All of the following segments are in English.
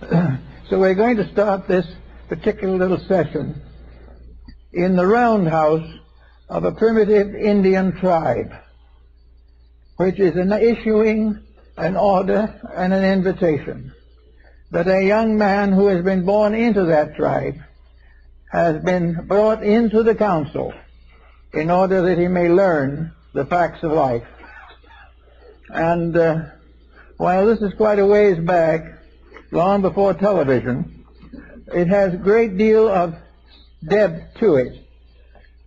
so we're going to start this particular little session in the roundhouse of a primitive Indian tribe, which is an issuing an order and an invitation that a young man who has been born into that tribe has been brought into the council in order that he may learn the facts of life. And uh, while this is quite a ways back, long before television, it has a great deal of depth to it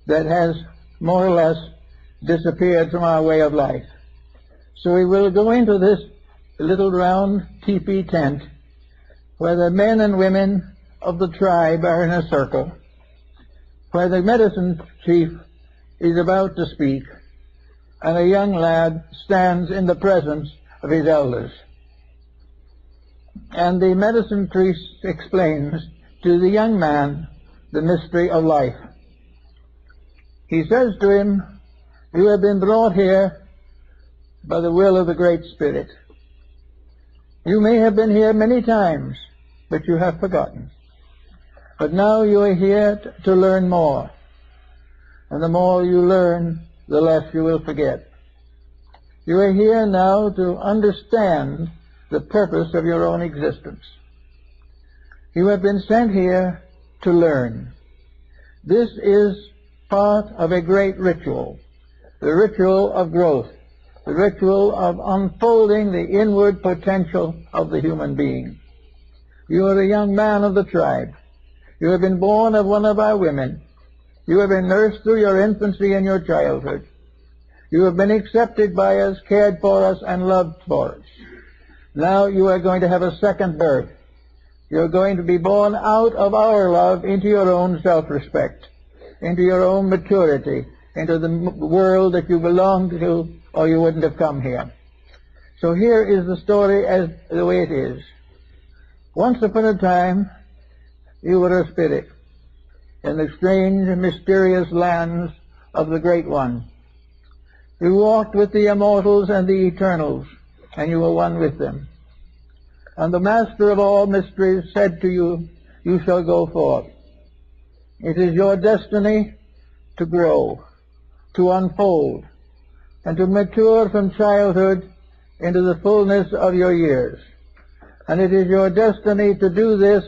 that has more or less disappeared from our way of life. So we will go into this little round teepee tent where the men and women of the tribe are in a circle, where the medicine chief is about to speak, and a young lad stands in the presence of his elders. And the medicine priest explains to the young man the mystery of life. He says to him, You have been brought here by the will of the Great Spirit. You may have been here many times, but you have forgotten. But now you are here to learn more. And the more you learn, the less you will forget. You are here now to understand the purpose of your own existence. You have been sent here to learn. This is part of a great ritual, the ritual of growth, the ritual of unfolding the inward potential of the human being. You are a young man of the tribe. You have been born of one of our women. You have been nursed through your infancy and your childhood. You have been accepted by us, cared for us, and loved for us. Now you are going to have a second birth. You're going to be born out of our love into your own self-respect, into your own maturity, into the world that you belong to, or you wouldn't have come here. So here is the story as the way it is. Once upon a time, you were a spirit in the strange and mysterious lands of the Great One. You walked with the immortals and the eternals, and you were one with them. And the Master of all mysteries said to you, You shall go forth. It is your destiny to grow, to unfold, and to mature from childhood into the fullness of your years. And it is your destiny to do this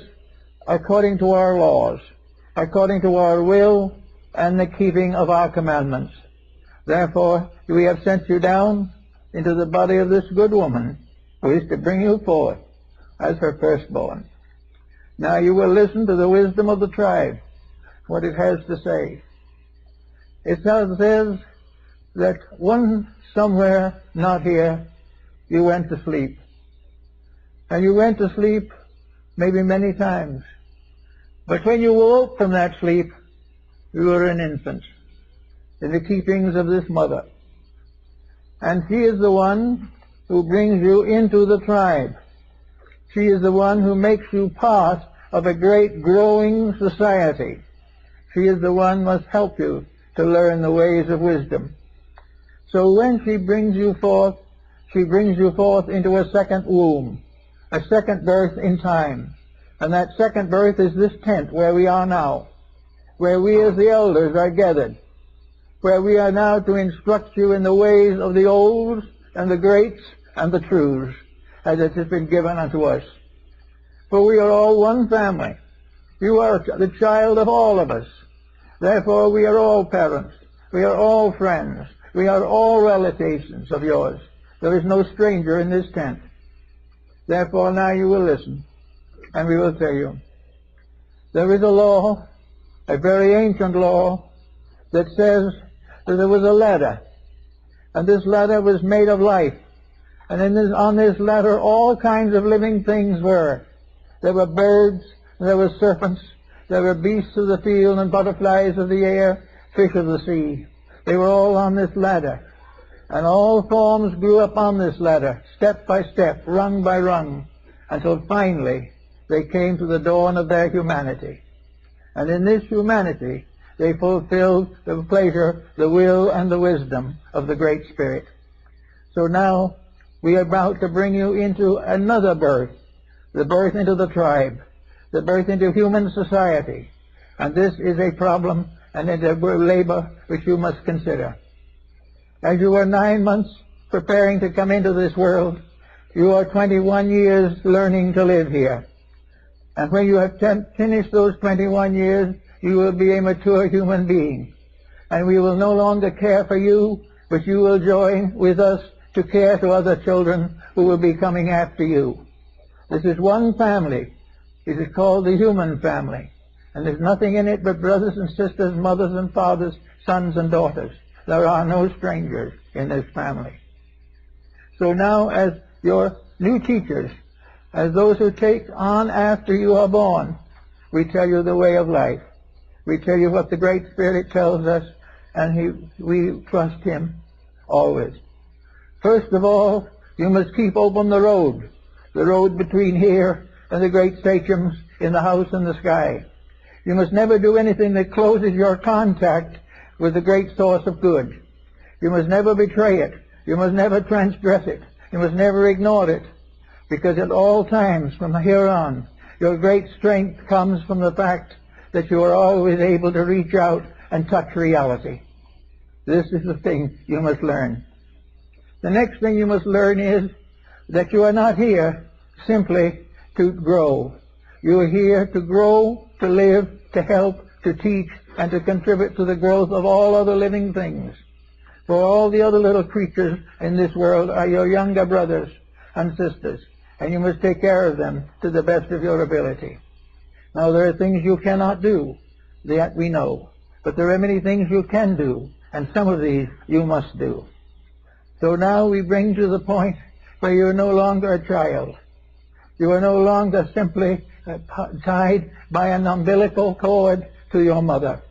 according to our laws, according to our will, and the keeping of our commandments. Therefore, we have sent you down into the body of this good woman, who is to bring you forth as her firstborn. Now you will listen to the wisdom of the tribe, what it has to say. It says that one somewhere not here, you went to sleep. And you went to sleep maybe many times. But when you woke from that sleep, you were an infant in the keepings of this mother. And she is the one who brings you into the tribe. She is the one who makes you part of a great growing society. She is the one who must help you to learn the ways of wisdom. So when she brings you forth, she brings you forth into a second womb, a second birth in time. And that second birth is this tent where we are now, where we as the elders are gathered, where we are now to instruct you in the ways of the old and the greats and the truths as it has been given unto us. For we are all one family. You are the child of all of us. Therefore we are all parents. We are all friends. We are all relatives of yours. There is no stranger in this tent. Therefore now you will listen, and we will tell you. There is a law, a very ancient law, that says that there was a ladder, and this ladder was made of life. And in this, on this ladder all kinds of living things were. There were birds, there were serpents, there were beasts of the field and butterflies of the air, fish of the sea. They were all on this ladder. And all forms grew up on this ladder, step by step, rung by rung, until finally they came to the dawn of their humanity. And in this humanity, they fulfilled the pleasure, the will, and the wisdom of the Great Spirit. So now we are about to bring you into another birth, the birth into the tribe, the birth into human society. And this is a problem and a labor which you must consider. As you are nine months preparing to come into this world, you are 21 years learning to live here. And when you have finished those 21 years, you will be a mature human being. And we will no longer care for you, but you will join with us to care to other children who will be coming after you. This is one family. It is called the human family. And there's nothing in it but brothers and sisters, mothers and fathers, sons and daughters. There are no strangers in this family. So now as your new teachers, as those who take on after you are born, we tell you the way of life. We tell you what the Great Spirit tells us, and he, we trust Him always. First of all, you must keep open the road, the road between here and the great sachems in the house in the sky. You must never do anything that closes your contact with the great source of good. You must never betray it. You must never transgress it. You must never ignore it. Because at all times from here on, your great strength comes from the fact that you are always able to reach out and touch reality. This is the thing you must learn. The next thing you must learn is that you are not here simply to grow. You are here to grow, to live, to help, to teach, and to contribute to the growth of all other living things. For all the other little creatures in this world are your younger brothers and sisters, and you must take care of them to the best of your ability. Now there are things you cannot do, that we know, but there are many things you can do, and some of these you must do. So now we bring to the point where you're no longer a child. You are no longer simply uh, tied by an umbilical cord to your mother,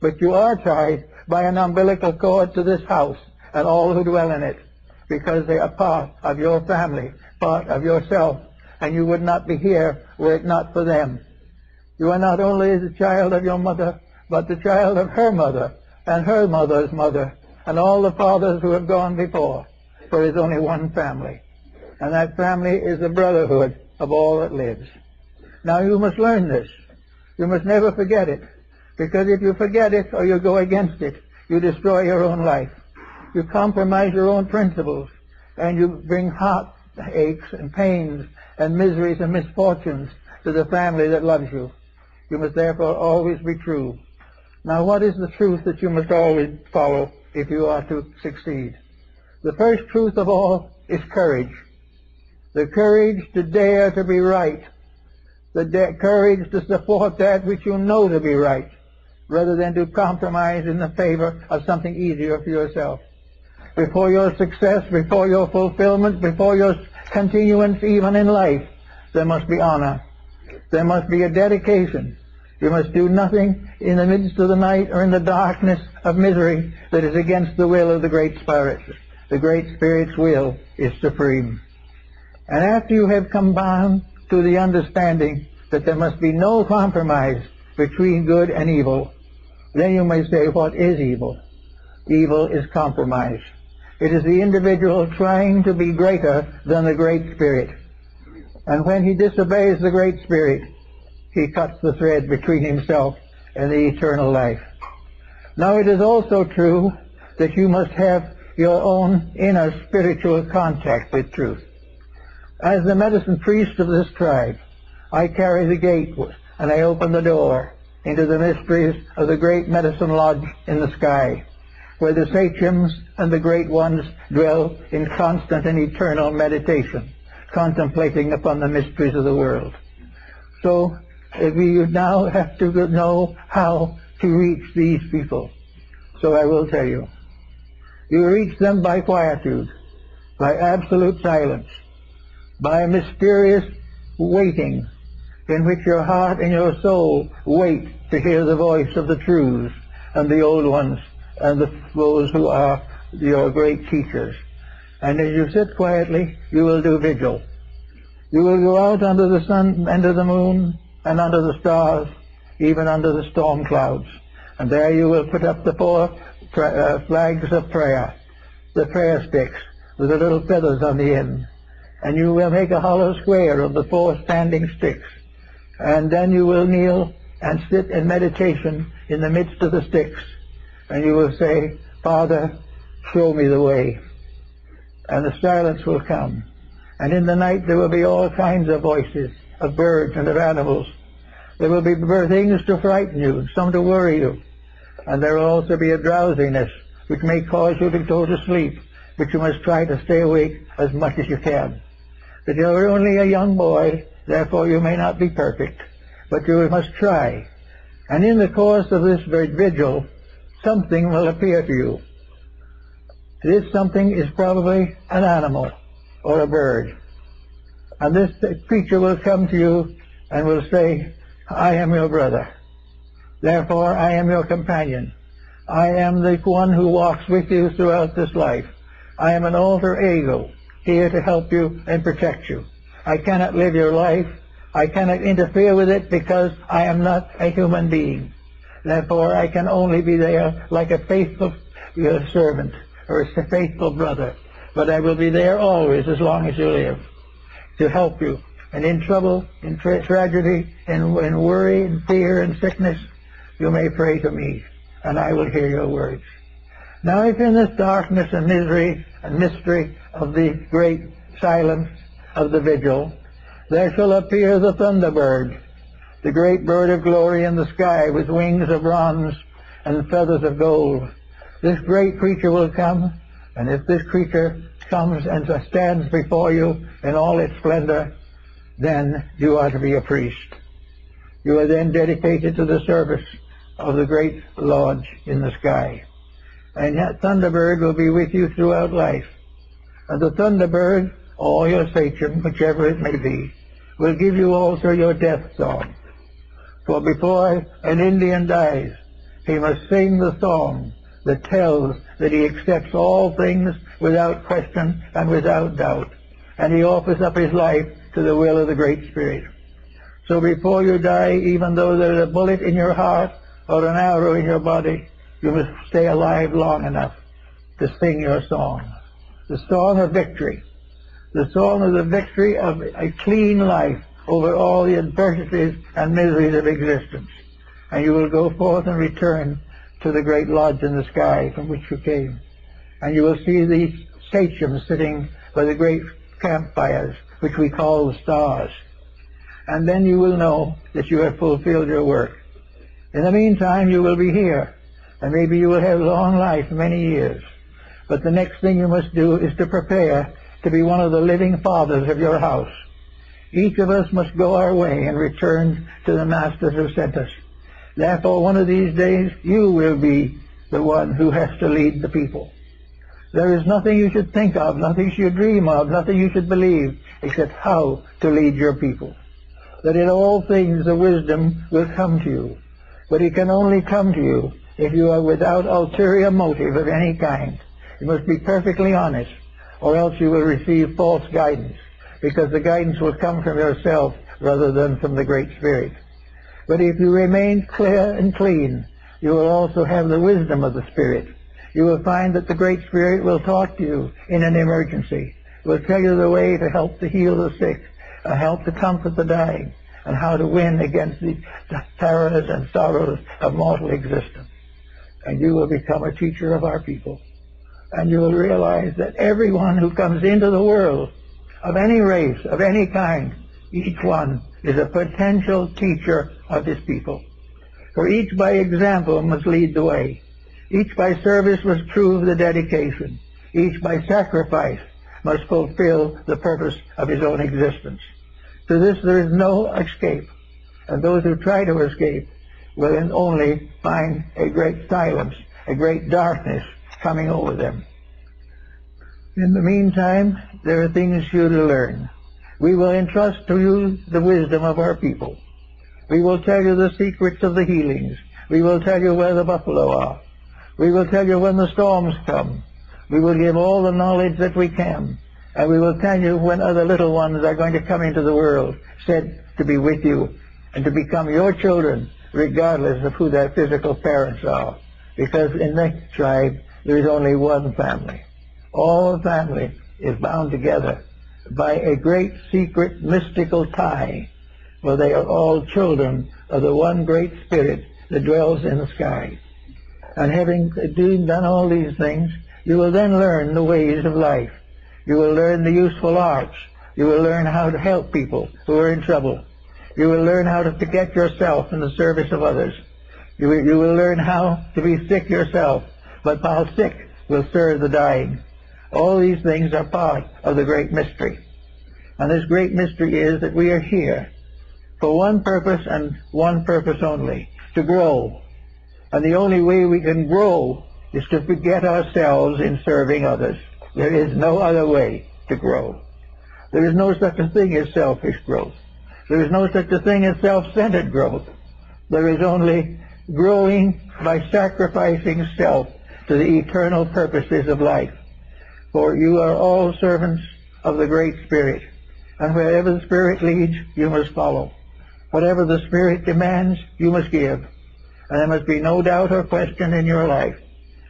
but you are tied by an umbilical cord to this house and all who dwell in it, because they are part of your family, part of yourself, and you would not be here were it not for them. You are not only the child of your mother, but the child of her mother, and her mother's mother, and all the fathers who have gone before, for there is only one family. And that family is the brotherhood of all that lives. Now you must learn this. You must never forget it. Because if you forget it or you go against it, you destroy your own life. You compromise your own principles, and you bring heart aches and pains and miseries and misfortunes to the family that loves you. You must therefore always be true. Now what is the truth that you must always follow if you are to succeed? The first truth of all is courage. The courage to dare to be right. The courage to support that which you know to be right rather than to compromise in the favor of something easier for yourself. Before your success, before your fulfillment, before your continuance even in life, there must be honor. There must be a dedication. You must do nothing in the midst of the night or in the darkness of misery that is against the will of the Great Spirit. The Great Spirit's will is supreme. And after you have come down to the understanding that there must be no compromise between good and evil, then you may say, what is evil? Evil is compromise. It is the individual trying to be greater than the Great Spirit. And when he disobeys the Great Spirit, he cuts the thread between himself and the eternal life. Now it is also true that you must have your own inner spiritual contact with truth. As the medicine priest of this tribe, I carry the gate and I open the door into the mysteries of the great medicine lodge in the sky, where the sachems and the great ones dwell in constant and eternal meditation, contemplating upon the mysteries of the world. So eh, we now have to know how to reach these people. So I will tell you. You reach them by quietude, by absolute silence, by mysterious waiting in which your heart and your soul wait to hear the voice of the truths and the old ones and the, those who are your great teachers. And as you sit quietly, you will do vigil. You will go out under the sun, under the moon, and under the stars, even under the storm clouds. And there you will put up the four uh, flags of prayer, the prayer sticks with the little feathers on the end. and you will make a hollow square of the four standing sticks. And then you will kneel and sit in meditation in the midst of the sticks. And you will say, Father, show me the way. And the silence will come. And in the night there will be all kinds of voices, of birds and of animals. There will be things to frighten you, some to worry you. And there will also be a drowsiness which may cause you to go to sleep, but you must try to stay awake as much as you can. But you are only a young boy, therefore you may not be perfect, but you must try. And in the course of this very vigil, something will appear to you. This something is probably an animal or a bird. And this creature will come to you and will say, I am your brother. Therefore, I am your companion. I am the one who walks with you throughout this life. I am an alter ego, here to help you and protect you. I cannot live your life. I cannot interfere with it because I am not a human being. Therefore, I can only be there like a faithful uh, servant or as a faithful brother. But I will be there always as long as you live to help you. And in trouble, in tra tragedy, in, in worry, in fear, and sickness, you may pray to me and I will hear your words. Now if in this darkness and misery and mystery of the great silence of the vigil, there shall appear the thunderbird, the great bird of glory in the sky with wings of bronze and feathers of gold. This great creature will come, and if this creature comes and stands before you in all its splendor, then you are to be a priest. You are then dedicated to the service of the great lodge in the sky. And that thunderbird will be with you throughout life. And the thunderbird, or your sachem, whichever it may be, will give you also your death song. For before an Indian dies, he must sing the song that tells that he accepts all things without question and without doubt. And he offers up his life to the will of the Great Spirit. So before you die, even though there's a bullet in your heart or an arrow in your body, you must stay alive long enough to sing your song. The song of victory. The song of the victory of a clean life over all the adversities and miseries of existence. And you will go forth and return to the great lodge in the sky from which you came. And you will see these sachems sitting by the great campfires, which we call the stars. And then you will know that you have fulfilled your work. In the meantime, you will be here, and maybe you will have long life, many years. But the next thing you must do is to prepare to be one of the living fathers of your house. Each of us must go our way and return to the masters who sent us. Therefore, one of these days, you will be the one who has to lead the people. There is nothing you should think of, nothing you should dream of, nothing you should believe, except how to lead your people. That in all things the wisdom will come to you. But it can only come to you if you are without ulterior motive of any kind. You must be perfectly honest, or else you will receive false guidance, because the guidance will come from yourself rather than from the Great Spirit. But if you remain clear and clean, you will also have the wisdom of the Spirit. You will find that the Great Spirit will talk to you in an emergency, will tell you the way to help to heal the sick, uh, help to comfort the dying, and how to win against the terrors and sorrows of mortal existence. And you will become a teacher of our people. And you will realize that everyone who comes into the world, of any race, of any kind, each one is a potential teacher of his people. For each by example must lead the way. Each by service must prove the dedication. Each by sacrifice must fulfill the purpose of his own existence. To this there is no escape. And those who try to escape will only find a great silence, a great darkness coming over them. In the meantime, there are things you to learn. We will entrust to you the wisdom of our people. We will tell you the secrets of the healings. We will tell you where the buffalo are. We will tell you when the storms come. We will give all the knowledge that we can. And we will tell you when other little ones are going to come into the world, said to be with you and to become your children, regardless of who their physical parents are. Because in the tribe, there is only one family. All family is bound together by a great secret mystical tie, for they are all children of the one great spirit that dwells in the sky. And having done all these things, you will then learn the ways of life. You will learn the useful arts. You will learn how to help people who are in trouble. You will learn how to forget yourself in the service of others. You will, you will learn how to be sick yourself, but while sick will serve the dying. All these things are part of the great mystery. And this great mystery is that we are here for one purpose and one purpose only, to grow. And the only way we can grow is to forget ourselves in serving others. There is no other way to grow. There is no such a thing as selfish growth. There is no such a thing as self-centered growth. There is only growing by sacrificing self to the eternal purposes of life. For you are all servants of the Great Spirit, and wherever the Spirit leads, you must follow. Whatever the Spirit demands, you must give. And there must be no doubt or question in your life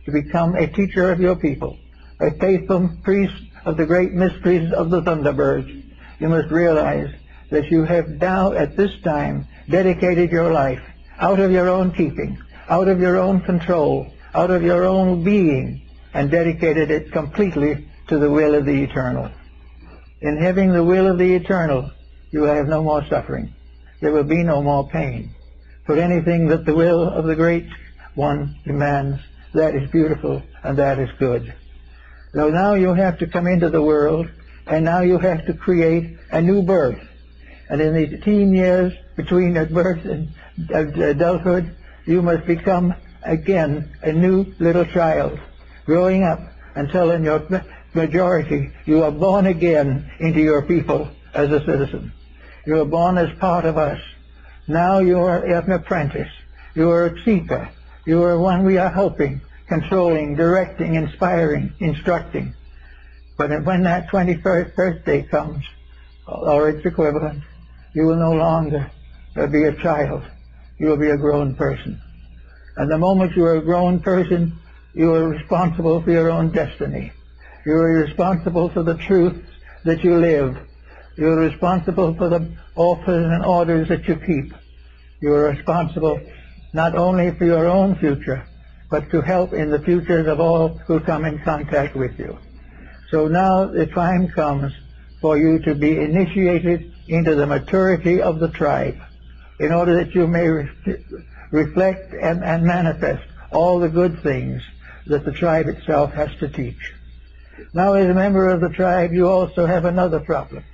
to become a teacher of your people, a faithful priest of the great mysteries of the Thunderbirds. You must realize that you have now at this time dedicated your life out of your own keeping, out of your own control, out of your own being, and dedicated it completely to the will of the eternal. In having the will of the eternal, you will have no more suffering. There will be no more pain. For anything that the will of the Great One demands, that is beautiful and that is good. So now you have to come into the world, and now you have to create a new birth. And in the teen years between birth and adulthood, you must become again a new little child, growing up until in your majority you are born again into your people as a citizen. You are born as part of us. Now you are an apprentice. You are a seeker. You are one we are helping, controlling, directing, inspiring, instructing. But when that 21st birthday comes, or its equivalent, you will no longer be a child. You will be a grown person. And the moment you are a grown person, you are responsible for your own destiny. You are responsible for the truths that you live. You are responsible for the offers and orders that you keep. You are responsible not only for your own future, but to help in the futures of all who come in contact with you. So now the time comes for you to be initiated into the maturity of the tribe in order that you may re reflect and, and manifest all the good things that the tribe itself has to teach. Now, as a member of the tribe, you also have another problem.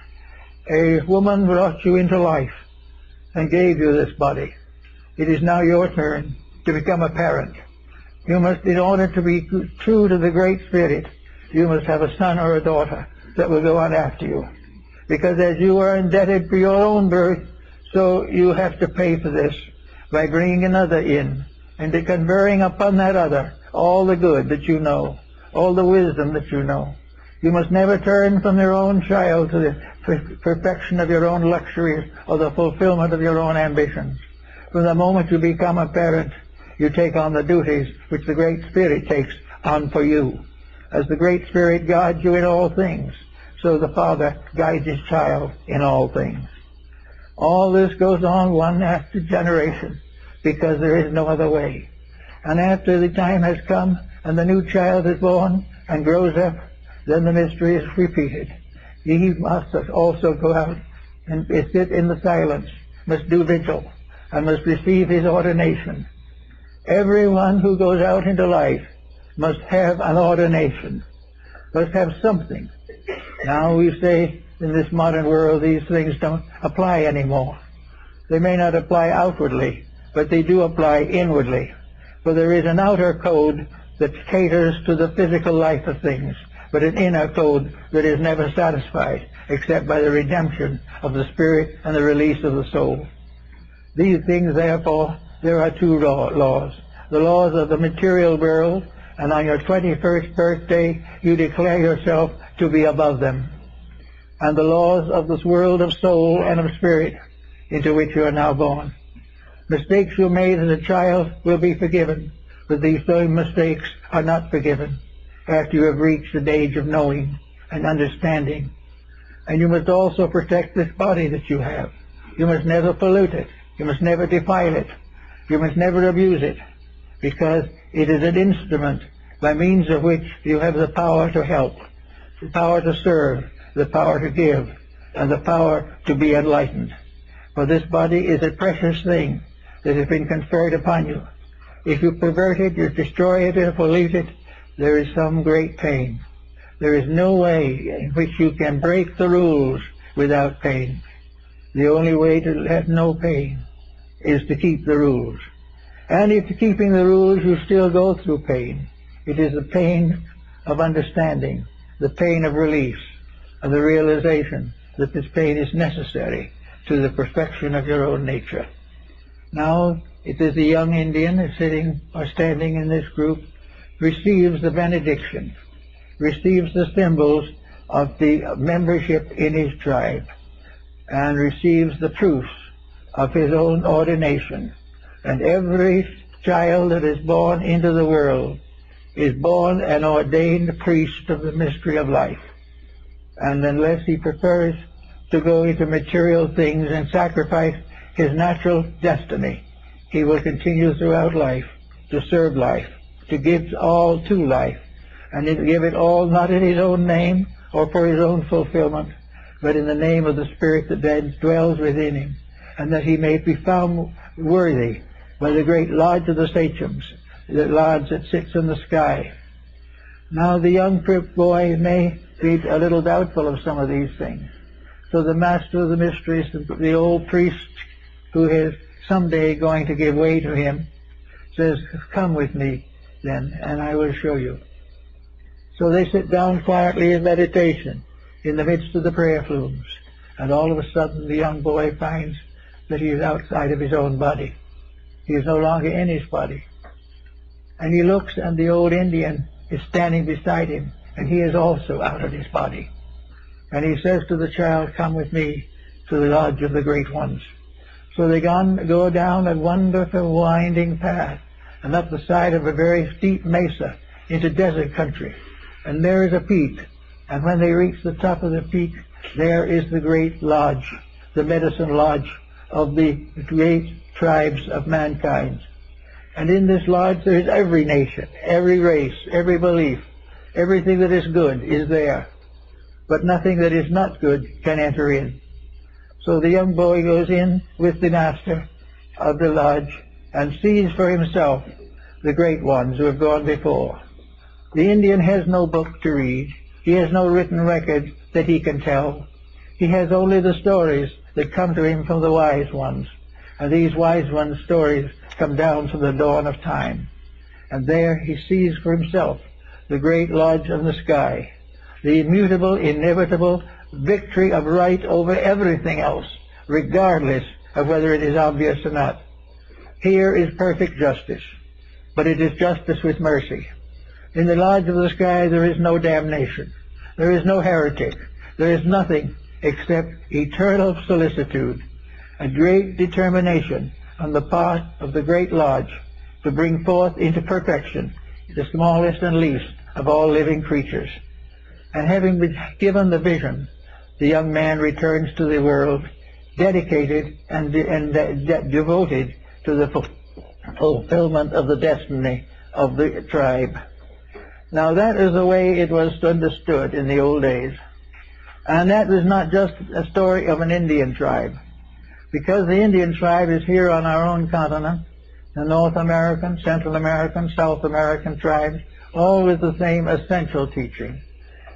A woman brought you into life and gave you this body. It is now your turn to become a parent. You must, in order to be true to the Great Spirit, you must have a son or a daughter that will go on after you. Because as you are indebted for your own birth, so you have to pay for this by bringing another in and conferring upon that other all the good that you know, all the wisdom that you know. You must never turn from your own child to the perfection of your own luxuries or the fulfillment of your own ambitions. From the moment you become a parent, you take on the duties which the Great Spirit takes on for you. As the Great Spirit guides you in all things, so the Father guides his child in all things. All this goes on one after generation because there is no other way. And after the time has come and the new child is born and grows up, then the mystery is repeated. He must also go out and sit in the silence, must do vigil, and must receive his ordination. Everyone who goes out into life must have an ordination, must have something. Now we say in this modern world these things don't apply anymore. They may not apply outwardly, but they do apply inwardly. For there is an outer code that caters to the physical life of things, but an inner code that is never satisfied except by the redemption of the spirit and the release of the soul. These things, therefore, there are two laws. The laws of the material world, and on your 21st birthday, you declare yourself to be above them. And the laws of this world of soul and of spirit into which you are now born. Mistakes you made as a child will be forgiven, but these same mistakes are not forgiven after you have reached the age of knowing and understanding. And you must also protect this body that you have. You must never pollute it. You must never defile it. You must never abuse it because it is an instrument by means of which you have the power to help, the power to serve, the power to give, and the power to be enlightened. For this body is a precious thing that has been conferred upon you. If you pervert it, you destroy it, or pollute it, there is some great pain. There is no way in which you can break the rules without pain. The only way to have no pain is to keep the rules. And if keeping the rules you still go through pain, it is the pain of understanding, the pain of release, of the realization that this pain is necessary to the perfection of your own nature. Now it is the young Indian sitting or standing in this group receives the benediction, receives the symbols of the membership in his tribe, and receives the proofs of his own ordination. And every child that is born into the world is born an ordained priest of the mystery of life. And unless he prefers to go into material things and sacrifice his natural destiny, he will continue throughout life to serve life, to give all to life, and to give it all not in his own name or for his own fulfillment, but in the name of the Spirit that dwells within him, and that he may be found worthy by the great Lodge of the Sachems, the lodge that sits in the sky. Now the young boy may be a little doubtful of some of these things. So the master of the mysteries, the old priest who is someday going to give way to him, says, come with me then, and I will show you. So they sit down quietly in meditation in the midst of the prayer plumes. And all of a sudden the young boy finds that he is outside of his own body. He is no longer in his body. And he looks and the old Indian is standing beside him and he is also out of his body. And he says to the child, come with me to the lodge of the great ones. So they go down a wonderful winding path and up the side of a very steep mesa into desert country. And there is a peak. And when they reach the top of the peak, there is the great lodge, the medicine lodge of the great tribes of mankind. And in this lodge there is every nation, every race, every belief, everything that is good is there. But nothing that is not good can enter in. So the young boy goes in with the master of the lodge and sees for himself the great ones who have gone before. The Indian has no book to read. He has no written record that he can tell. He has only the stories that come to him from the wise ones. And these wise ones' stories come down from the dawn of time. And there he sees for himself the great lodge of the sky, the immutable, inevitable victory of right over everything else, regardless of whether it is obvious or not. Here is perfect justice, but it is justice with mercy. In the lodge of the sky there is no damnation. There is no heretic. There is nothing except eternal solicitude, a great determination on the part of the great lodge to bring forth into perfection the smallest and least of all living creatures. And having been given the vision, the young man returns to the world dedicated and, de and de devoted to the fulfillment of the destiny of the tribe. Now that is the way it was understood in the old days. And that is not just a story of an Indian tribe. Because the Indian tribe is here on our own continent, the North American, Central American, South American tribes, all with the same essential teaching.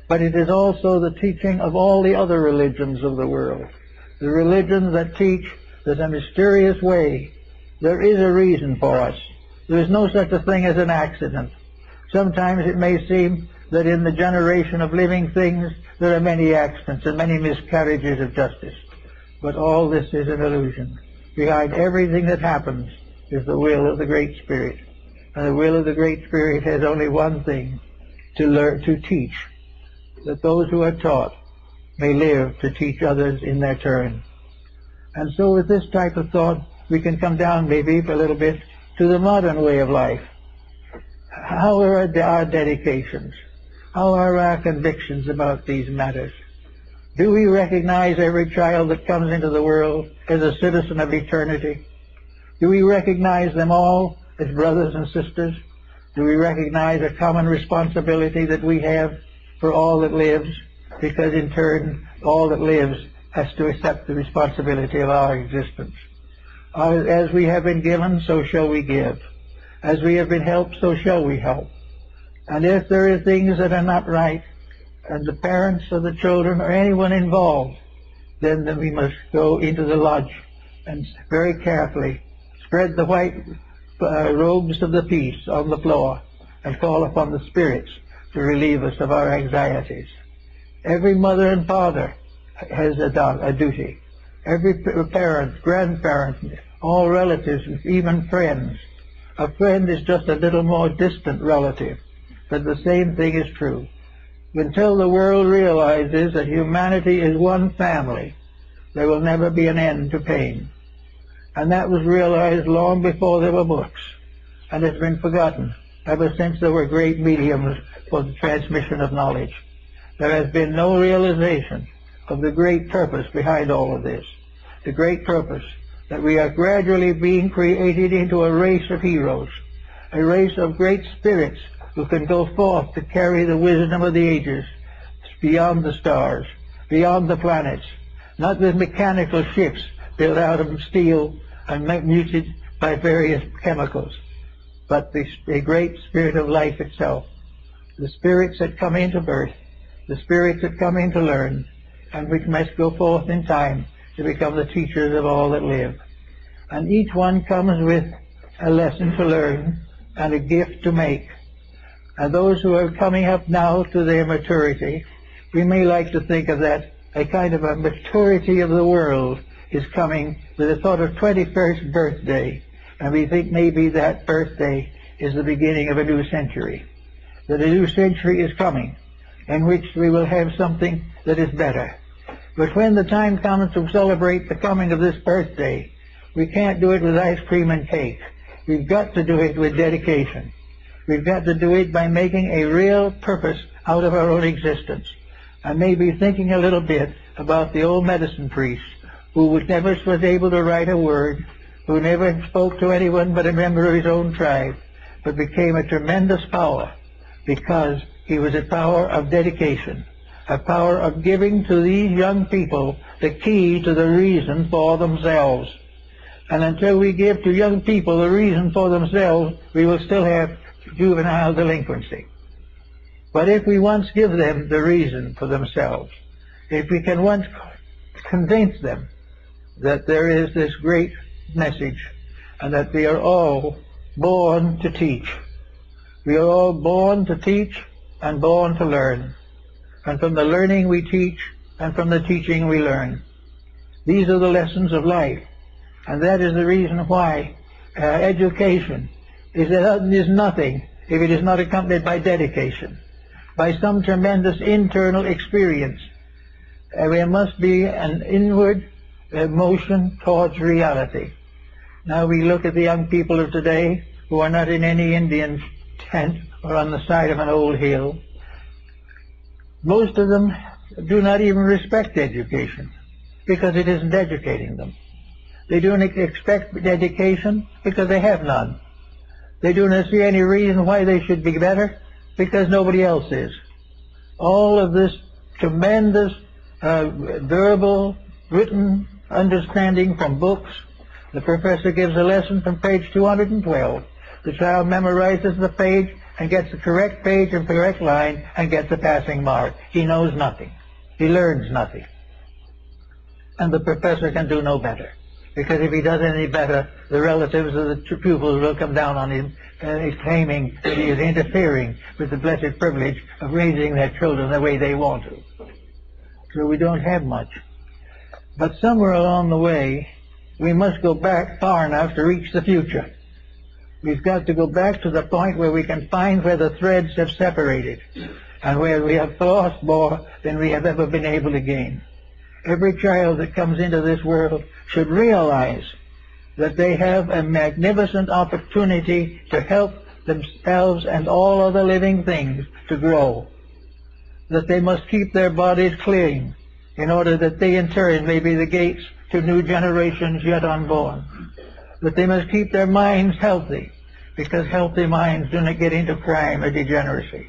But it is also the teaching of all the other religions of the world. The religions that teach that a mysterious way there is a reason for us. There is no such a thing as an accident. Sometimes it may seem that in the generation of living things there are many accidents and many miscarriages of justice. But all this is an illusion. Behind everything that happens is the will of the Great Spirit. And the will of the Great Spirit has only one thing, to learn, to teach, that those who are taught may live to teach others in their turn. And so with this type of thought, we can come down maybe a little bit to the modern way of life. How are our dedications? How are our convictions about these matters? Do we recognize every child that comes into the world as a citizen of eternity? Do we recognize them all as brothers and sisters? Do we recognize a common responsibility that we have for all that lives? Because in turn, all that lives has to accept the responsibility of our existence. As we have been given, so shall we give. As we have been helped, so shall we help. And if there are things that are not right, and the parents of the children or anyone involved, then, then we must go into the lodge and very carefully spread the white uh, robes of the peace on the floor and call upon the spirits to relieve us of our anxieties. Every mother and father has a, a duty. Every parent, grandparent, all relatives, even friends. A friend is just a little more distant relative, but the same thing is true. Until the world realizes that humanity is one family, there will never be an end to pain. And that was realized long before there were books, and it's been forgotten ever since there were great mediums for the transmission of knowledge. There has been no realization of the great purpose behind all of this. The great purpose that we are gradually being created into a race of heroes, a race of great spirits who can go forth to carry the wisdom of the ages beyond the stars, beyond the planets, not with mechanical ships built out of steel and muted by various chemicals, but the, the great spirit of life itself, the spirits that come into birth, the spirits that come in to learn, and which must go forth in time to become the teachers of all that live. And each one comes with a lesson to learn and a gift to make. And those who are coming up now to their maturity, we may like to think of that a kind of a maturity of the world is coming with a sort of 21st birthday. And we think maybe that birthday is the beginning of a new century. That a new century is coming in which we will have something that is better. But when the time comes to celebrate the coming of this birthday, we can't do it with ice cream and cake. We've got to do it with dedication. We've got to do it by making a real purpose out of our own existence. And maybe thinking a little bit about the old medicine priest who never was able to write a word, who never spoke to anyone but a member of his own tribe, but became a tremendous power because he was a power of dedication, a power of giving to these young people the key to the reason for themselves. And until we give to young people the reason for themselves, we will still have juvenile delinquency. But if we once give them the reason for themselves, if we can once convince them that there is this great message and that we are all born to teach. We are all born to teach and born to learn. And from the learning we teach, and from the teaching we learn. These are the lessons of life. And that is the reason why uh, education is, is nothing if it is not accompanied by dedication, by some tremendous internal experience. Uh, there must be an inward uh, motion towards reality. Now we look at the young people of today who are not in any Indian tent or on the side of an old hill. Most of them do not even respect education because it isn't educating them. They don't expect education because they have none. They do not see any reason why they should be better because nobody else is. All of this tremendous uh, verbal, written understanding from books. The professor gives a lesson from page 212. The child memorizes the page and gets the correct page and correct line and gets a passing mark. He knows nothing. He learns nothing. And the professor can do no better. Because if he does any better, the relatives of the pupils will come down on him uh, claiming that he is interfering with the blessed privilege of raising their children the way they want to. So we don't have much. But somewhere along the way, we must go back far enough to reach the future. We've got to go back to the point where we can find where the threads have separated and where we have lost more than we have ever been able to gain. Every child that comes into this world should realize that they have a magnificent opportunity to help themselves and all other living things to grow. That they must keep their bodies clean in order that they in turn may be the gates to new generations yet unborn. That they must keep their minds healthy, because healthy minds do not get into crime or degeneracy.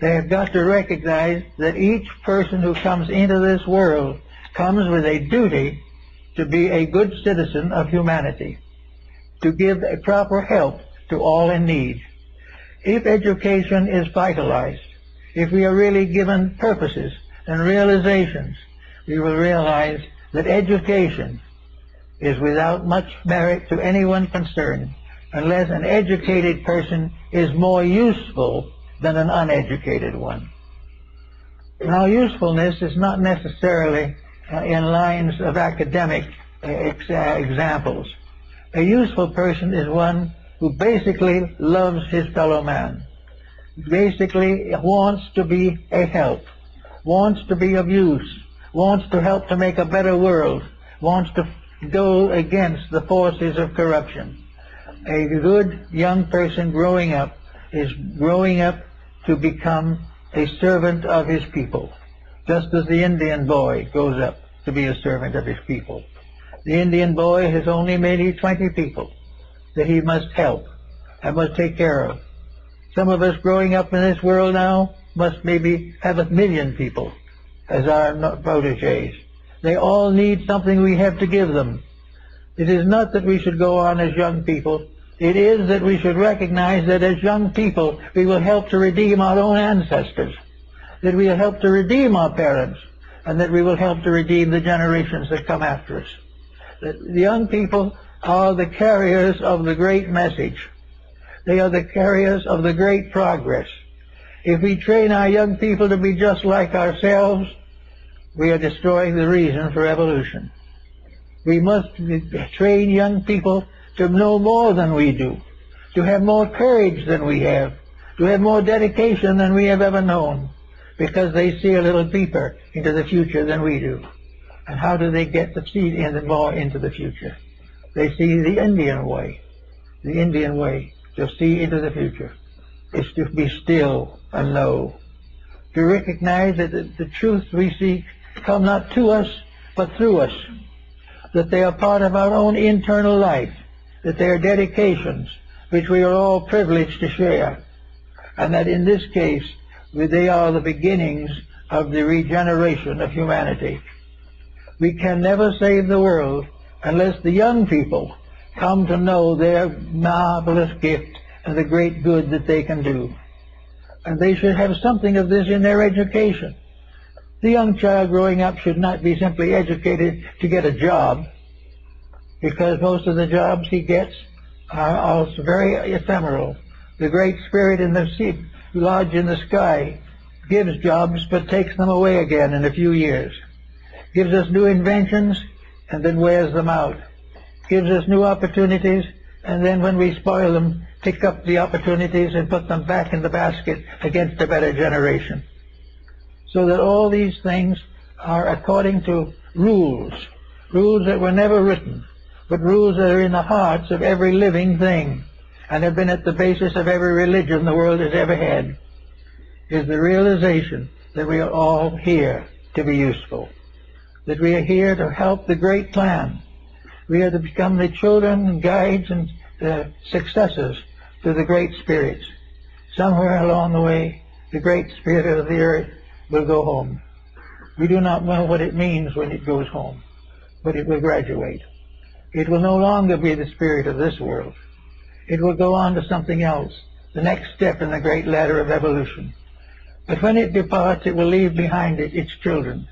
They have got to recognize that each person who comes into this world comes with a duty to be a good citizen of humanity, to give a proper help to all in need. If education is vitalized, if we are really given purposes and realizations, we will realize that education is without much merit to anyone concerned unless an educated person is more useful than an uneducated one. Now, usefulness is not necessarily uh, in lines of academic uh, ex uh, examples. A useful person is one who basically loves his fellow man, basically wants to be a help, wants to be of use, wants to help to make a better world, wants to go against the forces of corruption. A good young person growing up is growing up to become a servant of his people, just as the Indian boy goes up to be a servant of his people. The Indian boy has only maybe 20 people that he must help and must take care of. Some of us growing up in this world now must maybe have a million people as our proteges. They all need something we have to give them. It is not that we should go on as young people. It is that we should recognize that as young people we will help to redeem our own ancestors, that we will help to redeem our parents, and that we will help to redeem the generations that come after us. That the young people are the carriers of the great message. They are the carriers of the great progress. If we train our young people to be just like ourselves, we are destroying the reason for evolution. We must train young people to know more than we do, to have more courage than we have, to have more dedication than we have ever known, because they see a little deeper into the future than we do. And how do they get to see more into the future? They see the Indian way. The Indian way to see into the future is to be still and know. To recognize that the, the truth we seek come not to us, but through us. That they are part of our own internal life. That they are dedications which we are all privileged to share. And that in this case, they are the beginnings of the regeneration of humanity. We can never save the world unless the young people come to know their marvelous gift and the great good that they can do. And they should have something of this in their education. The young child growing up should not be simply educated to get a job, because most of the jobs he gets are also very ephemeral. The Great Spirit in the sea, lodge in the sky gives jobs but takes them away again in a few years. Gives us new inventions and then wears them out. Gives us new opportunities and then when we spoil them, pick up the opportunities and put them back in the basket against a better generation so that all these things are according to rules, rules that were never written, but rules that are in the hearts of every living thing and have been at the basis of every religion the world has ever had, is the realization that we are all here to be useful, that we are here to help the great plan. We are to become the children and guides and the successors to the great spirits. Somewhere along the way, the great spirit of the earth will go home. We do not know what it means when it goes home, but it will graduate. It will no longer be the spirit of this world. It will go on to something else, the next step in the great ladder of evolution. But when it departs, it will leave behind it its children,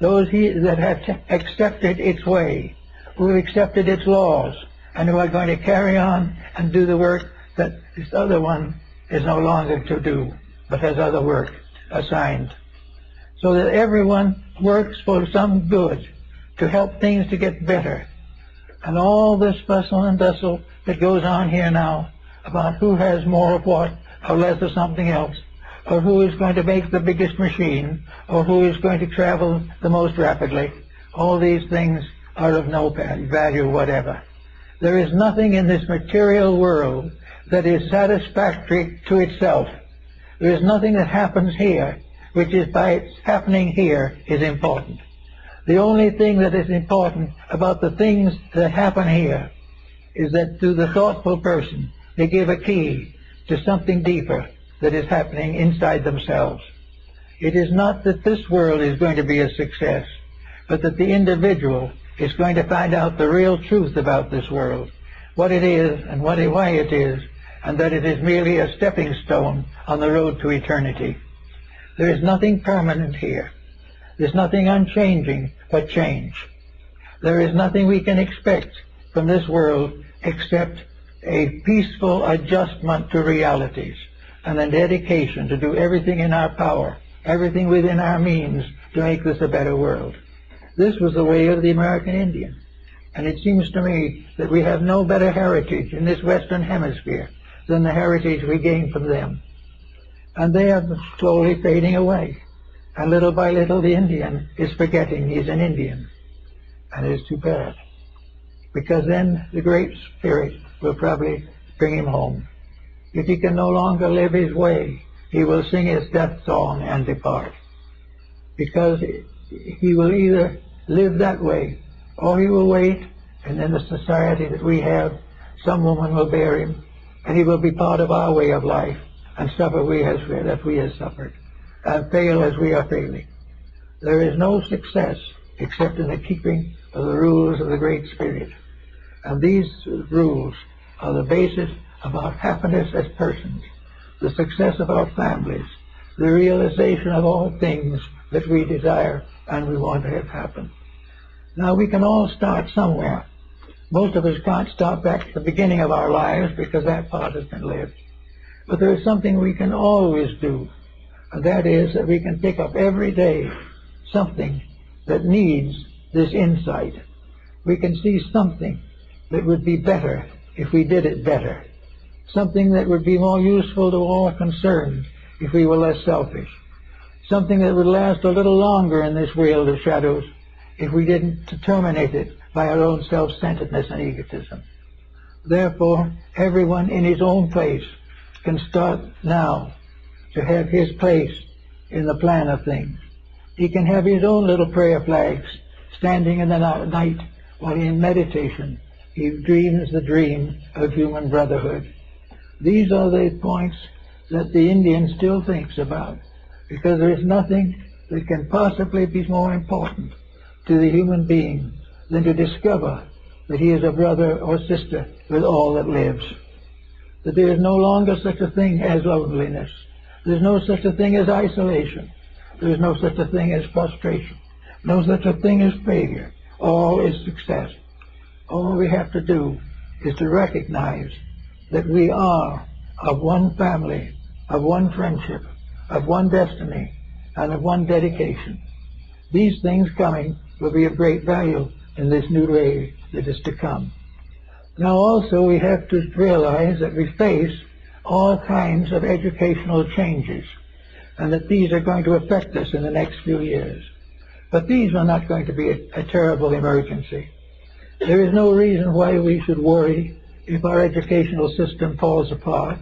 those he, that have accepted its way, who have accepted its laws, and who are going to carry on and do the work that this other one is no longer to do, but has other work assigned so that everyone works for some good to help things to get better. And all this bustle and bustle that goes on here now about who has more of what or less of something else, or who is going to make the biggest machine, or who is going to travel the most rapidly, all these things are of no value whatever. There is nothing in this material world that is satisfactory to itself. There is nothing that happens here which is by its happening here is important. The only thing that is important about the things that happen here is that to the thoughtful person, they give a key to something deeper that is happening inside themselves. It is not that this world is going to be a success, but that the individual is going to find out the real truth about this world, what it is and what why it is, and that it is merely a stepping stone on the road to eternity. There is nothing permanent here. There's nothing unchanging but change. There is nothing we can expect from this world except a peaceful adjustment to realities and a dedication to do everything in our power, everything within our means to make this a better world. This was the way of the American Indian. And it seems to me that we have no better heritage in this Western Hemisphere than the heritage we gained from them. And they are slowly fading away. And little by little the Indian is forgetting he's an Indian. And it is too bad. Because then the Great Spirit will probably bring him home. If he can no longer live his way, he will sing his death song and depart. Because he will either live that way or he will wait and in the society that we have, some woman will bear him and he will be part of our way of life and suffer we as, that we have suffered and fail as we are failing. There is no success except in the keeping of the rules of the Great Spirit. And these rules are the basis of our happiness as persons, the success of our families, the realization of all things that we desire and we want to have happen. Now we can all start somewhere. Most of us can't start back at the beginning of our lives because that part has been lived. But there is something we can always do, and that is that we can pick up every day something that needs this insight. We can see something that would be better if we did it better. Something that would be more useful to all concerned if we were less selfish. Something that would last a little longer in this world of shadows if we didn't terminate it by our own self-centeredness and egotism. Therefore, everyone in his own place can start now to have his place in the plan of things. He can have his own little prayer flags standing in the night while in meditation he dreams the dream of human brotherhood. These are the points that the Indian still thinks about because there is nothing that can possibly be more important to the human being than to discover that he is a brother or sister with all that lives. That there is no longer such a thing as loneliness. There's no such a thing as isolation. There's no such a thing as frustration. No such a thing as failure. All is success. All we have to do is to recognize that we are of one family, of one friendship, of one destiny, and of one dedication. These things coming will be of great value in this new age that is to come. Now also we have to realize that we face all kinds of educational changes and that these are going to affect us in the next few years. But these are not going to be a, a terrible emergency. There is no reason why we should worry if our educational system falls apart.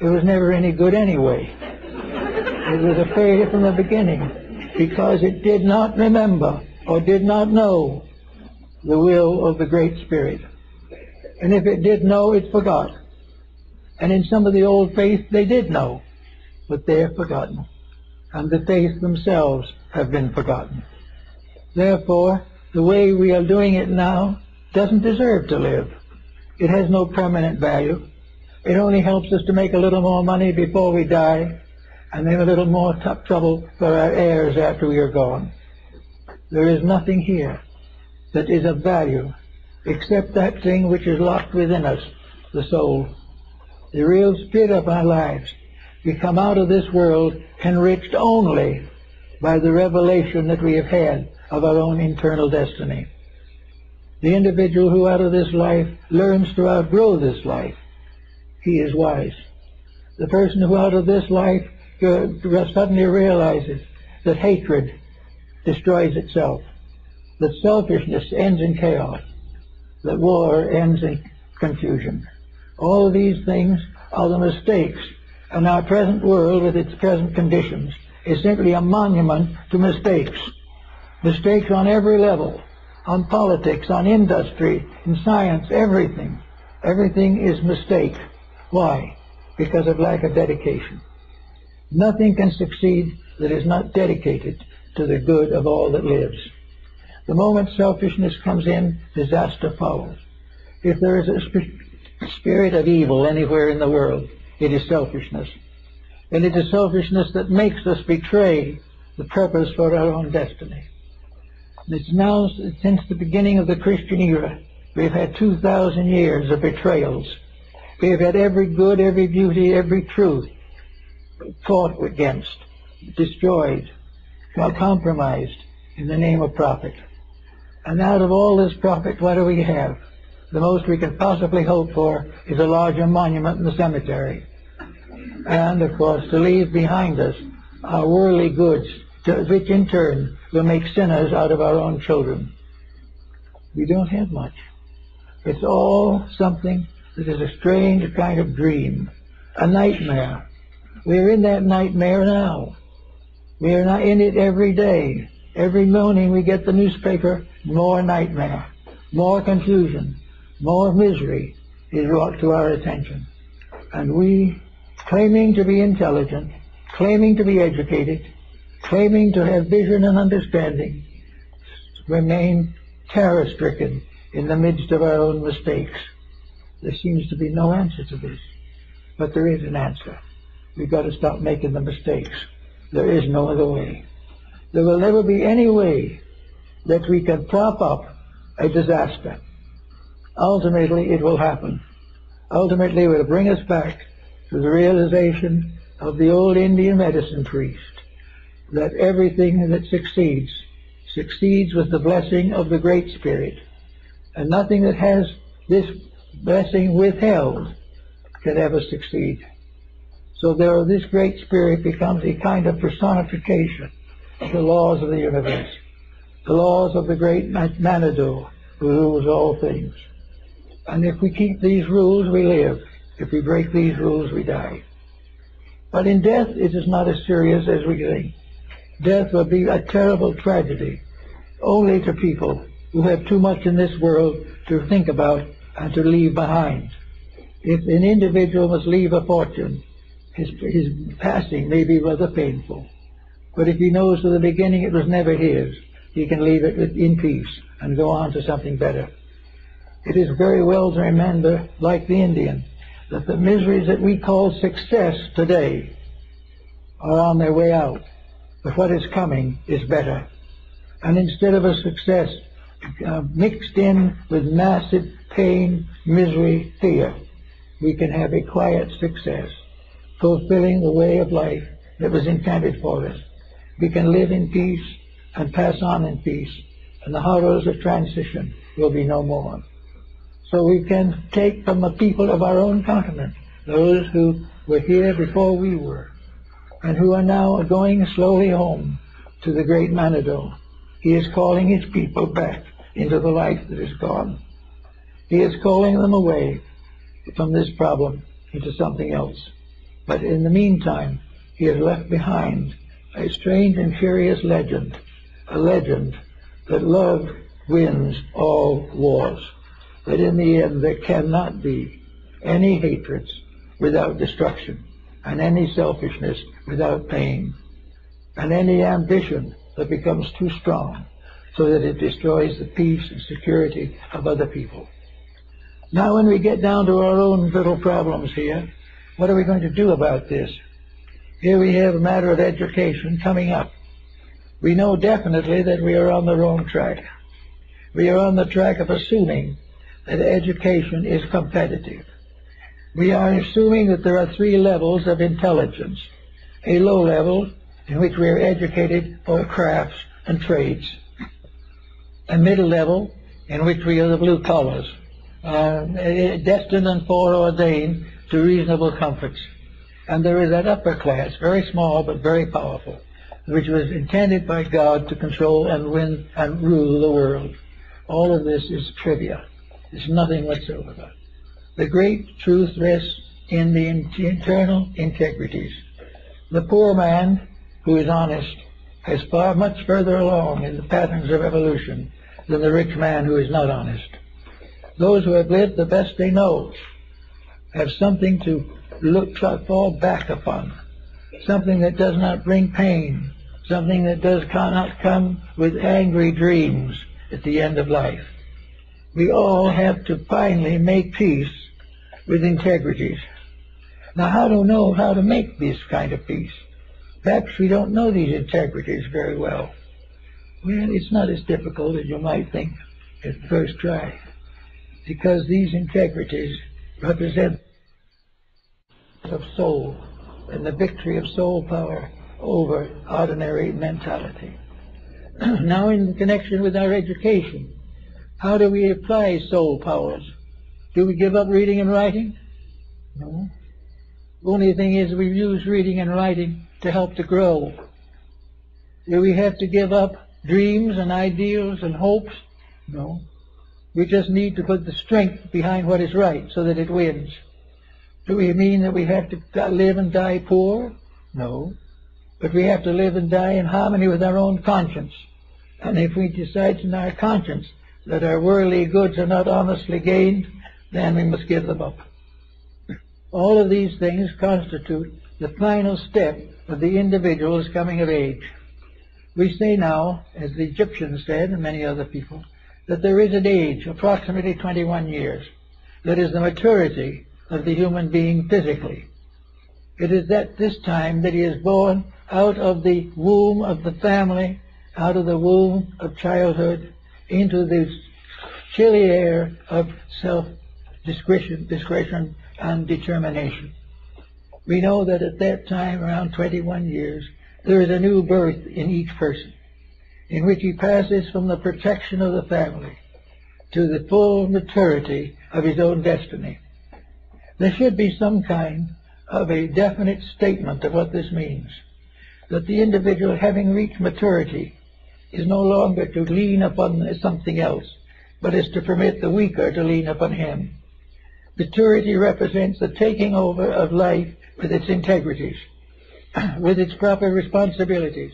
It was never any good anyway. It was a failure from the beginning because it did not remember or did not know the will of the Great Spirit. And if it did know, it forgot. And in some of the old faiths, they did know, but they have forgotten. And the faiths themselves have been forgotten. Therefore, the way we are doing it now doesn't deserve to live. It has no permanent value. It only helps us to make a little more money before we die, and then a little more trouble for our heirs after we are gone. There is nothing here that is of value except that thing which is locked within us, the soul. The real spirit of our lives. We come out of this world enriched only by the revelation that we have had of our own internal destiny. The individual who out of this life learns to outgrow this life, he is wise. The person who out of this life uh, suddenly realizes that hatred destroys itself, that selfishness ends in chaos, that war ends in confusion. All these things are the mistakes, and our present world with its present conditions is simply a monument to mistakes. Mistakes on every level. On politics, on industry, in science, everything. Everything is mistake. Why? Because of lack of dedication. Nothing can succeed that is not dedicated to the good of all that lives. The moment selfishness comes in, disaster follows. If there is a sp- spirit of evil anywhere in the world, it is selfishness. And it is selfishness that makes us betray the purpose for our own destiny. It's now, since the beginning of the Christian era, we've had 2,000 years of betrayals. We've had every good, every beauty, every truth fought against, destroyed, compromised in the name of profit. And out of all this profit, what do we have? The most we can possibly hope for is a larger monument in the cemetery. And, of course, to leave behind us our worldly goods, which in turn will make sinners out of our own children. We don't have much. It's all something that is a strange kind of dream, a nightmare. We're in that nightmare now. We are not in it every day. Every morning we get the newspaper, more nightmare, more confusion, more misery is brought to our attention. And we, claiming to be intelligent, claiming to be educated, claiming to have vision and understanding, remain terror-stricken in the midst of our own mistakes. There seems to be no answer to this. But there is an answer. We've got to stop making the mistakes. There is no other way. There will never be any way that we can prop up a disaster. Ultimately, it will happen. Ultimately, it will bring us back to the realization of the old Indian medicine priest that everything that succeeds succeeds with the blessing of the Great Spirit. And nothing that has this blessing withheld can ever succeed. So there, this Great Spirit becomes a kind of personification the laws of the universe, the laws of the great Manitou who rules all things. And if we keep these rules, we live. If we break these rules, we die. But in death, it is not as serious as we think. Death will be a terrible tragedy only to people who have too much in this world to think about and to leave behind. If an individual must leave a fortune, his, his passing may be rather painful. But if he knows from the beginning it was never his, he can leave it in peace and go on to something better. It is very well to remember, like the Indian, that the miseries that we call success today are on their way out. But what is coming is better. And instead of a success uh, mixed in with massive pain, misery, fear, we can have a quiet success, fulfilling the way of life that was intended for us. We can live in peace and pass on in peace, and the horrors of transition will be no more. So we can take from the people of our own continent, those who were here before we were, and who are now going slowly home to the great Manitou. He is calling his people back into the life that is gone. He is calling them away from this problem into something else. But in the meantime, he has left behind a strange and curious legend, a legend that love wins all wars, that in the end there cannot be any hatreds without destruction, and any selfishness without pain, and any ambition that becomes too strong so that it destroys the peace and security of other people. Now when we get down to our own little problems here, what are we going to do about this? Here we have a matter of education coming up. We know definitely that we are on the wrong track. We are on the track of assuming that education is competitive. We are assuming that there are three levels of intelligence. A low level in which we are educated for crafts and trades. A middle level in which we are the blue collars, uh, destined and foreordained to reasonable comforts. And there is that upper class, very small but very powerful, which was intended by God to control and win and rule the world. All of this is trivia. It's nothing whatsoever. The great truth rests in the internal integrities. The poor man who is honest is far much further along in the patterns of evolution than the rich man who is not honest. Those who have lived the best they know have something to look fall back upon, something that does not bring pain, something that does not come with angry dreams at the end of life. We all have to finally make peace with integrities. Now, how to know how to make this kind of peace? Perhaps we don't know these integrities very well. Well, it's not as difficult as you might think at first try, because these integrities represent of soul and the victory of soul power over ordinary mentality. now, in connection with our education, how do we apply soul powers? Do we give up reading and writing? No. The only thing is we use reading and writing to help to grow. Do we have to give up dreams and ideals and hopes? No. We just need to put the strength behind what is right so that it wins. Do we mean that we have to live and die poor? No. But we have to live and die in harmony with our own conscience. And if we decide in our conscience that our worldly goods are not honestly gained, then we must give them up. All of these things constitute the final step of the individual's coming of age. We say now, as the Egyptians said, and many other people, that there is an age, approximately 21 years, that is the maturity of the human being physically. It is at this time that he is born out of the womb of the family, out of the womb of childhood, into the chilly air of self-discretion discretion and determination. We know that at that time, around 21 years, there is a new birth in each person, in which he passes from the protection of the family to the full maturity of his own destiny. There should be some kind of a definite statement of what this means. That the individual, having reached maturity, is no longer to lean upon something else, but is to permit the weaker to lean upon him. Maturity represents the taking over of life with its integrities, with its proper responsibilities,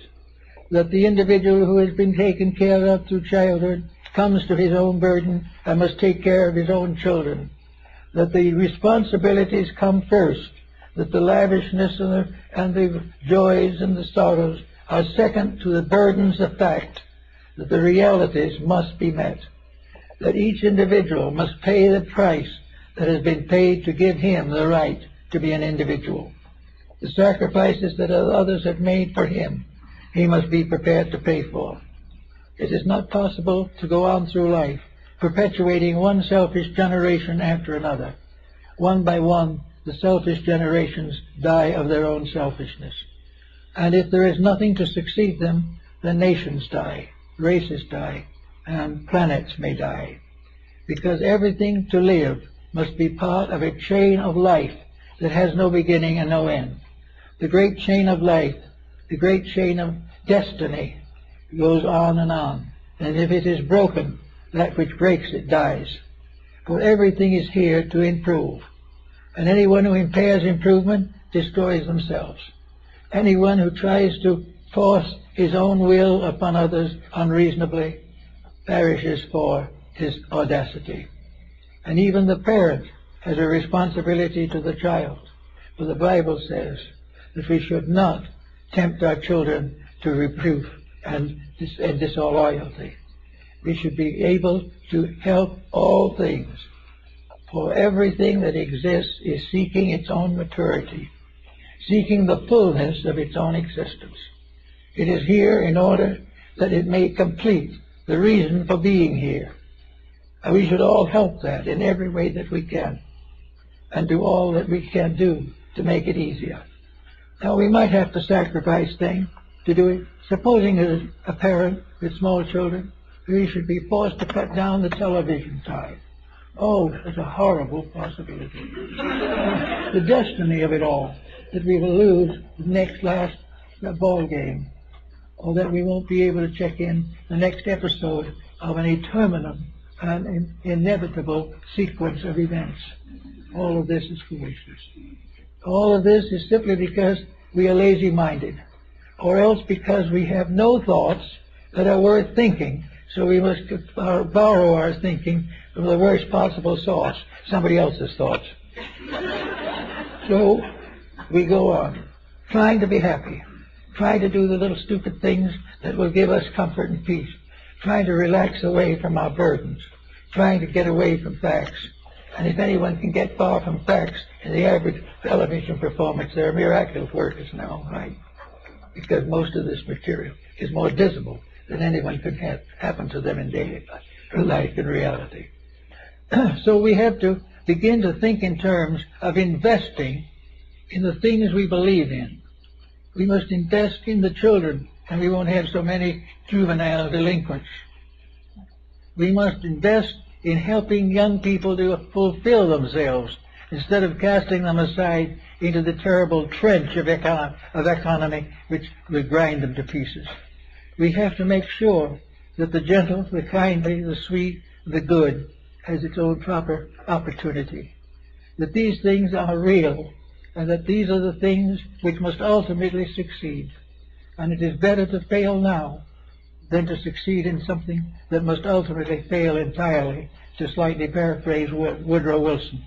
that the individual who has been taken care of through childhood comes to his own burden and must take care of his own children, that the responsibilities come first, that the lavishness and the, and the joys and the sorrows are second to the burdens of fact, that the realities must be met, that each individual must pay the price that has been paid to give him the right to be an individual. The sacrifices that others have made for him, he must be prepared to pay for. It is not possible to go on through life perpetuating one selfish generation after another. One by one, the selfish generations die of their own selfishness. And if there is nothing to succeed them, then nations die, races die, and planets may die. Because everything to live must be part of a chain of life that has no beginning and no end. The great chain of life, the great chain of destiny goes on and on. And if it is broken, that which breaks it dies. For everything is here to improve. And anyone who impairs improvement destroys themselves. Anyone who tries to force his own will upon others unreasonably perishes for his audacity. And even the parent has a responsibility to the child. For the Bible says that we should not tempt our children to reproof and, dis- and disloyalty. We should be able to help all things. For everything that exists is seeking its own maturity, seeking the fullness of its own existence. It is here in order that it may complete the reason for being here. And we should all help that in every way that we can and do all that we can do to make it easier. Now, we might have to sacrifice things to do it. Supposing a parent with small children, we should be forced to cut down the television time. Oh, it's a horrible possibility. the destiny of it all, that we will lose the next last ball game, or that we won't be able to check in the next episode of an eternal and inevitable sequence of events. All of this is foolishness. All of this is simply because we are lazy-minded. or else because we have no thoughts that are worth thinking. So we must uh, borrow our thinking from the worst possible source, somebody else's thoughts. so we go on, trying to be happy, trying to do the little stupid things that will give us comfort and peace, trying to relax away from our burdens, trying to get away from facts. And if anyone can get far from facts in the average television performance, they're miraculous workers now, right? Because most of this material is more visible than anyone could have happen to them in daily life in reality. so we have to begin to think in terms of investing in the things we believe in. We must invest in the children, and we won't have so many juvenile delinquents. We must invest in helping young people to fulfill themselves instead of casting them aside into the terrible trench of, econ- of economy which will grind them to pieces. We have to make sure that the gentle, the kindly, the sweet, the good has its own proper opportunity. That these things are real and that these are the things which must ultimately succeed. And it is better to fail now than to succeed in something that must ultimately fail entirely, to slightly paraphrase Woodrow Wilson.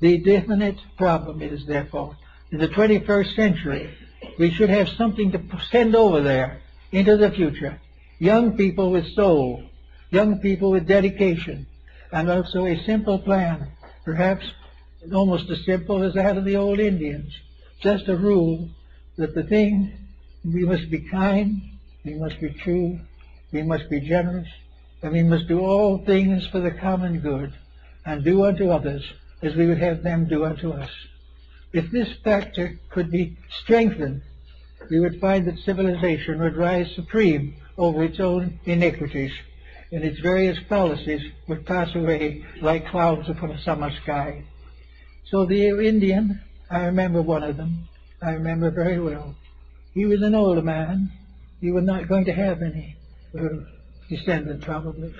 The definite problem is, therefore, in the 21st century, we should have something to send over there into the future. Young people with soul, young people with dedication, and also a simple plan, perhaps almost as simple as that of the old Indians. Just a rule that the thing, we must be kind, we must be true, we must be generous, and we must do all things for the common good, and do unto others as we would have them do unto us. If this factor could be strengthened, we would find that civilization would rise supreme over its own iniquities, and its various fallacies would pass away like clouds upon a summer sky. So the Indian, I remember one of them, I remember very well. He was an older man. He was not going to have any uh, descendant, probably.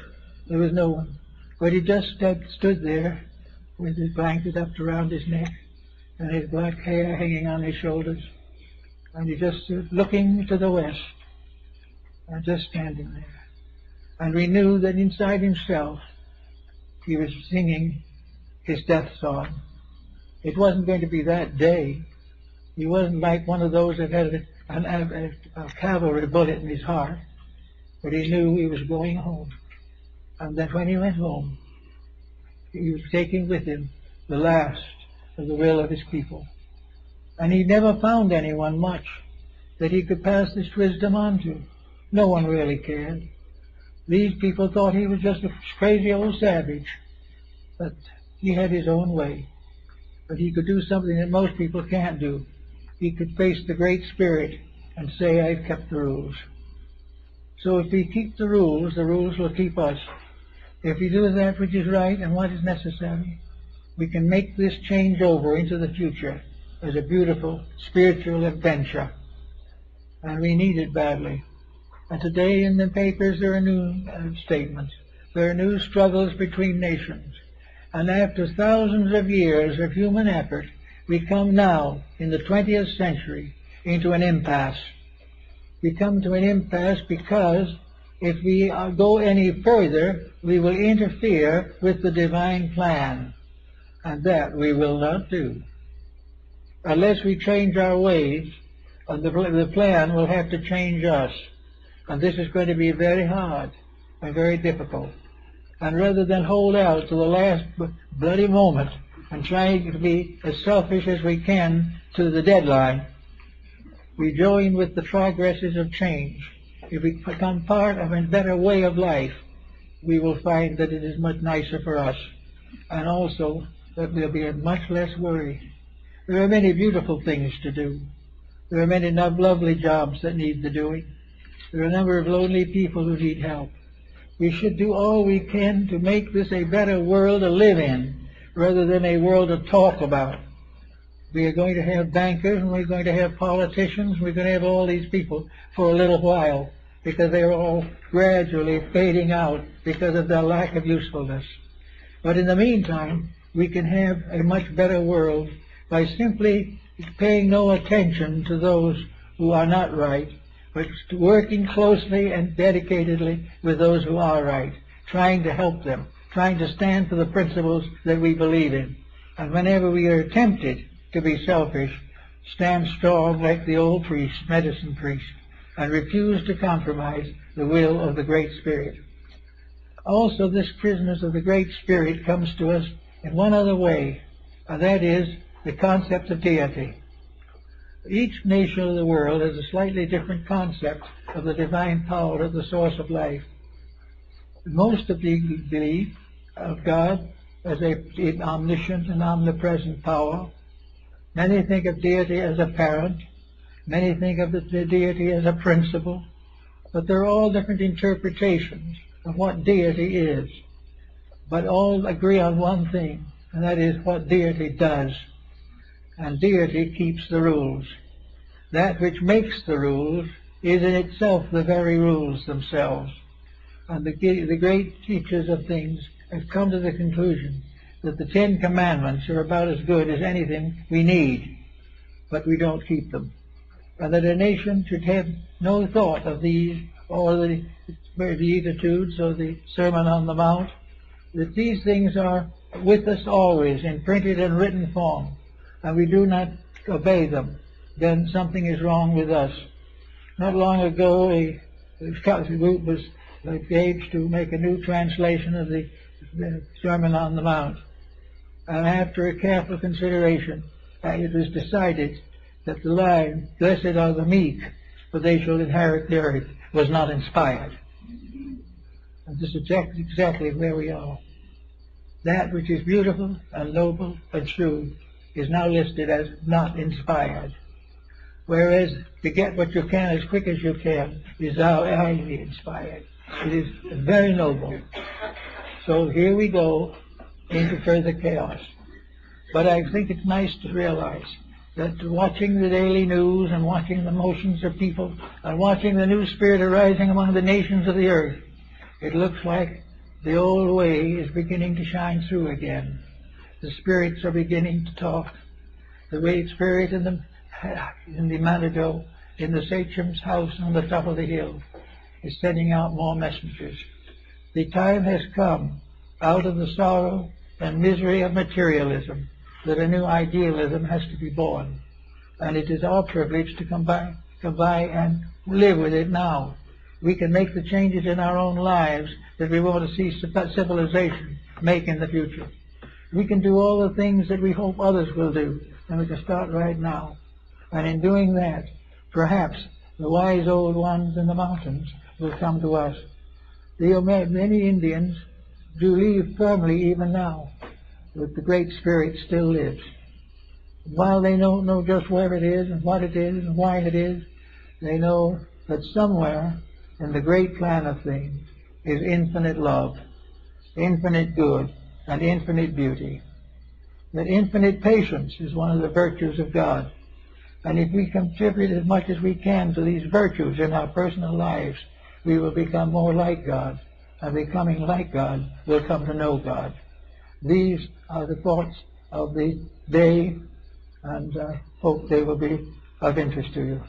There was no one. But he just stood, stood there with his blanket up around his neck and his black hair hanging on his shoulders. And he just looking to the west and just standing there. And we knew that inside himself he was singing his death song. It wasn't going to be that day. He wasn't like one of those that had a, a, a cavalry bullet in his heart. But he knew he was going home. And that when he went home, he was taking with him the last of the will of his people. And he never found anyone much that he could pass this wisdom on to. No one really cared. These people thought he was just a crazy old savage. But he had his own way. But he could do something that most people can't do. He could face the Great Spirit and say, I've kept the rules. So if we keep the rules, the rules will keep us. If we do that which is right and what is necessary, we can make this change over into the future as a beautiful spiritual adventure. And we need it badly. And today in the papers there are new uh, statements. There are new struggles between nations. And after thousands of years of human effort, we come now, in the 20th century, into an impasse. We come to an impasse because if we go any further, we will interfere with the divine plan. And that we will not do. Unless we change our ways, uh, the, the plan will have to change us. And this is going to be very hard and very difficult. And rather than hold out to the last bloody moment and trying to be as selfish as we can to the deadline, we join with the progresses of change. If we become part of a better way of life, we will find that it is much nicer for us. And also that there'll be much less worry. There are many beautiful things to do. There are many lovely jobs that need the doing. There are a number of lonely people who need help. We should do all we can to make this a better world to live in rather than a world to talk about. We are going to have bankers and we're going to have politicians. And we're going to have all these people for a little while because they're all gradually fading out because of their lack of usefulness. But in the meantime, we can have a much better world by simply paying no attention to those who are not right but working closely and dedicatedly with those who are right, trying to help them, trying to stand for the principles that we believe in. And whenever we are tempted to be selfish, stand strong like the old priest, medicine priest, and refuse to compromise the will of the Great Spirit. Also, this prisoners of the Great Spirit comes to us in one other way, and that is the concept of deity. Each nation of the world has a slightly different concept of the divine power of the source of life. Most of the believe of God as a omniscient and omnipresent power. Many think of deity as a parent. Many think of the deity as a principle. But they're all different interpretations of what deity is. But all agree on one thing, and that is what deity does. And deity keeps the rules. That which makes the rules is in itself the very rules themselves. And the, the great teachers of things have come to the conclusion that the Ten Commandments are about as good as anything we need, but we don't keep them. And that a nation should have no thought of these or the Beatitudes or the Sermon on the Mount, that these things are with us always in printed and written form, and we do not obey them, then something is wrong with us. Not long ago, a, a group was engaged to make a new translation of the, the Sermon on the Mount. And after a careful consideration, uh, it was decided that the line, Blessed are the meek, for they shall inherit the earth, was not inspired. And this is exactly where we are. That which is beautiful and noble and true is now listed as not inspired. Whereas to get what you can as quick as you can is now highly inspired. It is very noble. So here we go into further chaos. But I think it's nice to realize that watching the daily news and watching the motions of people and watching the new spirit arising among the nations of the earth, it looks like the old way is beginning to shine through again. The spirits are beginning to talk. The great spirit in the in the in the sachem's house on the top of the hill, is sending out more messengers. The time has come out of the sorrow and misery of materialism that a new idealism has to be born. And it is our privilege to come by, come by and live with it now. We can make the changes in our own lives that we want to see civilization make in the future. We can do all the things that we hope others will do, and we can start right now. And in doing that, perhaps the wise old ones in the mountains will come to us. The many Indians believe firmly even now that the Great Spirit still lives. While they don't know just where it is and what it is and why it is, they know that somewhere in the great plan of things is infinite love, infinite good, and infinite beauty. That infinite patience is one of the virtues of God. And if we contribute as much as we can to these virtues in our personal lives, we will become more like God. And becoming like God, we'll come to know God. These are the thoughts of the day, and I hope they will be of interest to you.